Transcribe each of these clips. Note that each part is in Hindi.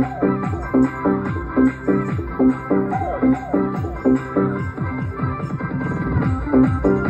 Thank you.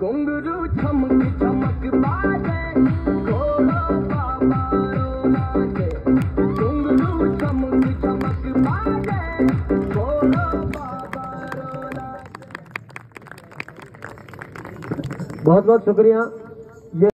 घुंगरू चमक चमक बाजे बाबा घुंगरू चमक चमक बाजे बहुत बहुत शुक्रिया।